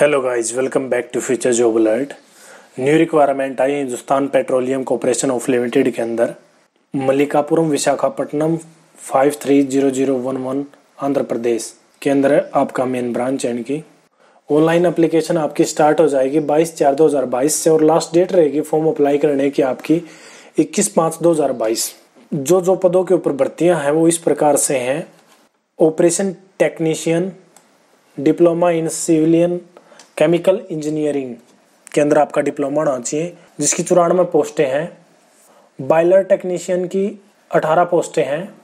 Hello guys welcome back to future job alert new requirement I Hindustan Petroleum Corporation of Limited के अंदर। Mallikapuram Visakhapatnam five three zero zero one one Andhra Pradesh के अंदर आपका main branch है इनकी online application आपकी start हो जाएगी बाईस चार दो हज़ार बाईस से और लास्ट डेट रहेगी फॉर्म अप्लाई करने की आपकी इक्कीस पाँच दो हज़ार बाईस। जो जो पदों के ऊपर भर्तियाँ हैं वो इस प्रकार से हैं। Operation technician diploma in civilian chemical engineering के अंदर आपका डिप्लोमा होना चाहिए, जिसकी चौरानवे पोस्टें हैं। बायलर टेक्नीशियन की अठारह पोस्टें हैं।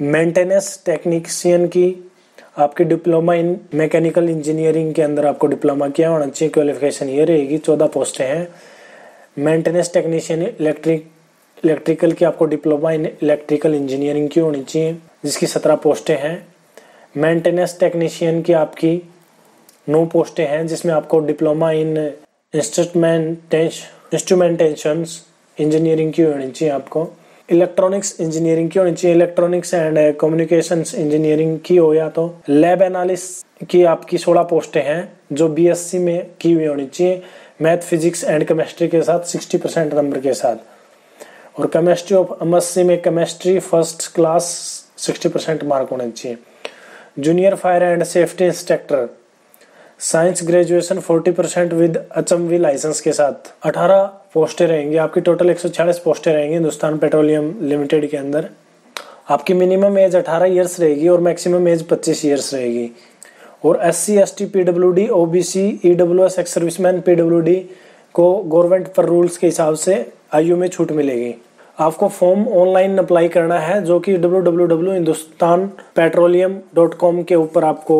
मेंटेनेंस टेक्नीशियन की आपकी डिप्लोमा इन मैकेनिकल इंजीनियरिंग के अंदर आपको डिप्लोमा किया होना चाहिए क्वालिफिकेशन ये रहेगी, चौदह पोस्टें हैं। मेंटेनेंस टेक्नीशियन इलेक्ट्रिक इलेक्ट्रिकल की आपको डिप्लोमा इन इलेक्ट्रिकल इंजीनियरिंग की होनी चाहिए, जिसकी सत्रह पोस्टें हैं। मेंटेनेंस टेक्नीशियन की आपकी नौ पोस्टें हैं जिसमें आपको डिप्लोमा इन इंस्ट्रूमेंटेशन इंजीनियरिंग की होनी चाहिए आपको। इलेक्ट्रॉनिक्स इंजीनियरिंग की होनी चाहिए। इलेक्ट्रॉनिक्स एंड कम्युनिकेशन इंजीनियरिंग की हो या तो। लैब एनालिस की आपकी सोलह पोस्टें हैं, जो बीएससी में की हुई होनी चाहिए। मैथ फिजिक्स एंड केमिस्ट्री के साथ सिक्सटी परसेंट नंबर के साथ। और केमिस्ट्री ऑफ़ एमएससी में chemistry first class sixty percent mark होने चाहिए। Junior fire and safety instructor science graduation 40 percent with H license के साथ। 18 पोस्टें रहेंगी, आपकी टोटल एक पोस्टें रहेंगी हिंदुस्तान पेट्रोलियम लिमिटेड के अंदर। आपकी मिनिमम एज 18 इयर्स रहेगी और मैक्सिमम एज 25 इयर्स रहेगी। और S C S T P W D O B C E W S ex serviceman P W D को गवर्नमेंट पर रूल्स के हिसाब से आयु में छूट मिलेगी। आपको फॉर्म ऑनलाइन अप्लाई करना है, जो कि W W W Hindustan Petroleum dot com के ऊपर आपको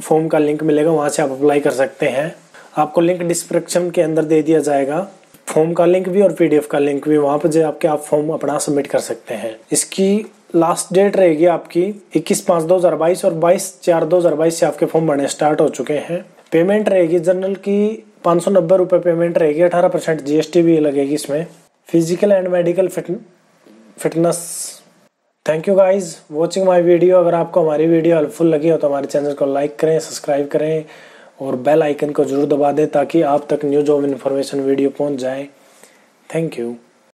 फॉर्म का लिंक मिलेगा, वहाँ से आप अप्लाई कर सकते हैं। आपको लिंक डिस्क्रिप्शन के अंदर दे दिया जाएगा। फॉर्म का लिंक भी और पीडीएफ का लिंक भी, वहाँ पर जो आपके आप फॉर्म अपना सबमिट कर सकते हैं। इसकी लास्ट डेट रहेगी आपकी 21 पाँच 2022 और 22 चार 2022 से आपके फॉर्म भरने स्टार्ट हो चुके हैं। पेमेंट रहेगी जनरल की पाँच सौ नब्बे रुपये पेमेंट रहेगी, अठारह परसेंट जी भी लगेगी इसमें। Physical and medical fit fitness thank you guys watching my video अगर आपको हमारी वीडियो हेल्पफुल लगी हो तो हमारे चैनल को लाइक करें सब्सक्राइब करें और बेल आइकन को ज़रूर दबा दें ताकि आप तक न्यू जॉब इन्फॉर्मेशन वीडियो पहुँच जाए। Thank you